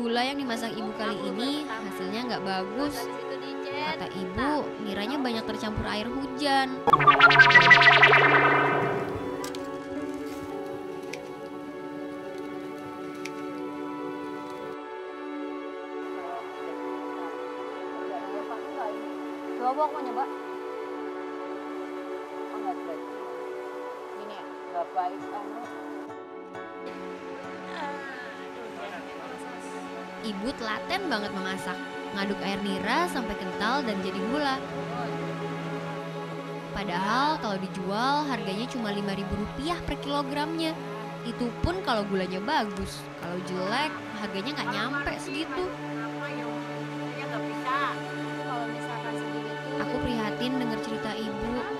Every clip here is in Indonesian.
Gula yang dimasak ibu kali ini hasilnya nggak bagus. Kata ibu, ngiranya banyak tercampur air hujan. Coba aku mau nyoba. Oh, nggak baik. Gini ya, nggak baik anu. Ibu telaten banget memasak. Ngaduk air nira sampai kental dan jadi gula. Padahal kalau dijual harganya cuma Rp5.000 per kilogramnya. Itu pun kalau gulanya bagus. Kalau jelek harganya nggak nyampe segitu, Aku prihatin dengar cerita ibu.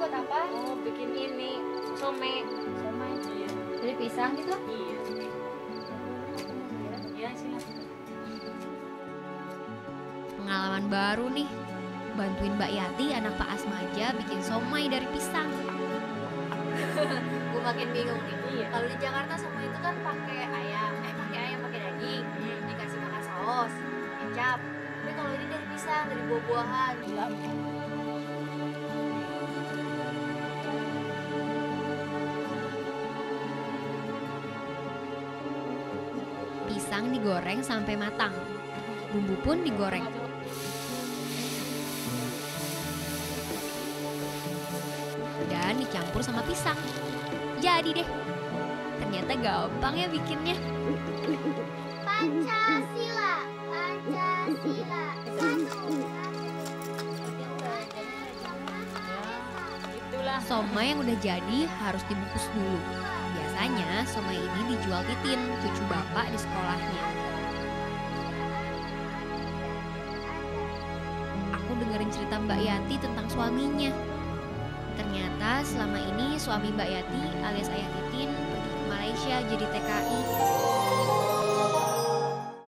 Buat apa? Oh, bikin ini some. Somai. Iya. Dari pisang gitu? Iya. Iya, silakan. Pengalaman baru nih. Bantuin Mbak Yati anak Pak Asmaja bikin somai dari pisang. Gue makin bingung nih. Iya. Kalau di Jakarta pisang, dari buah-buahan. Gila. Pisang digoreng sampai matang. Bumbu pun digoreng. Dan dicampur sama pisang. Jadi deh. Ternyata gampang ya bikinnya. Pancasila, Pancasila, Somai yang udah jadi harus dibungkus dulu. Biasanya somai ini dijual Titin, cucu bapak di sekolahnya. Aku dengerin cerita Mbak Yati tentang suaminya. Ternyata selama ini suami Mbak Yati alias ayah Titin pergi ke Malaysia jadi TKI.